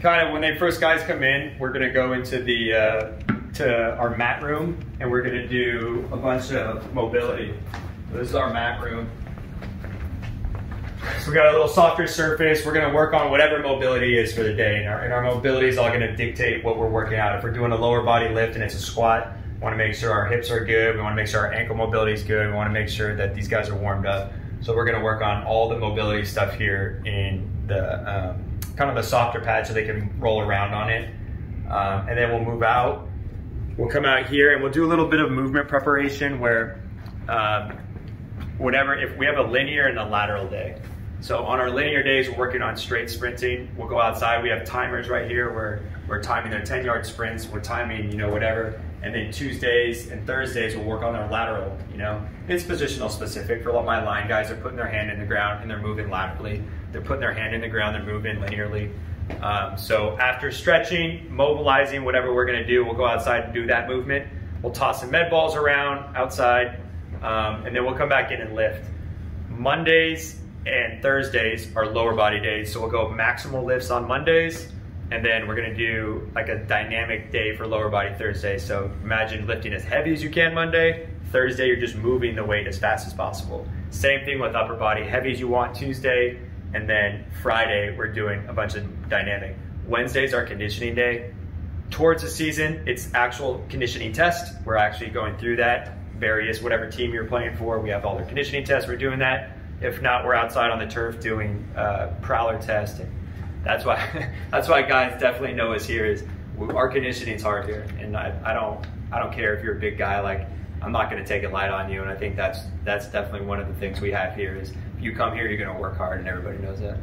kind of when they first guys come in, we're gonna go into the uh, to our mat room and we're gonna do a bunch of mobility. This is our mat room. So we got a little softer surface. We're gonna work on whatever mobility is for the day, and our, and our mobility is all gonna dictate what we're working out. If we're doing a lower body lift and it's a squat, we wanna make sure our hips are good. We wanna make sure our ankle mobility is good. We wanna make sure that these guys are warmed up. So we're gonna work on all the mobility stuff here in the um, kind of a softer pad so they can roll around on it. Um, and then we'll move out. We'll come out here and we'll do a little bit of movement preparation where um, whatever, if we have a linear and a lateral day. So on our linear days, we're working on straight sprinting. We'll go outside. We have timers right here where we're timing their 10 yard sprints. We're timing, you know, whatever. And then Tuesdays and Thursdays, we'll work on their lateral, you know. It's positional specific for a lot of my line guys. They're putting their hand in the ground and they're moving laterally. They're putting their hand in the ground, they're moving linearly. Um, so after stretching, mobilizing, whatever we're gonna do, we'll go outside and do that movement. We'll toss some med balls around outside, um, and then we'll come back in and lift. Mondays and Thursdays are lower body days, so we'll go maximal lifts on Mondays, and then we're gonna do like a dynamic day for lower body Thursday. So imagine lifting as heavy as you can Monday. Thursday, you're just moving the weight as fast as possible. Same thing with upper body, heavy as you want Tuesday, and then Friday, we're doing a bunch of dynamic. Wednesday's our conditioning day. Towards the season, it's actual conditioning test. We're actually going through that. Various, whatever team you're playing for, we have all their conditioning tests, we're doing that. If not, we're outside on the turf doing uh, prowler testing. That's why, that's why guys definitely know us here is our conditioning's hard here. And I, I don't, I don't care if you're a big guy, like I'm not gonna take it light on you. And I think that's, that's definitely one of the things we have here is if you come here, you're gonna work hard and everybody knows that.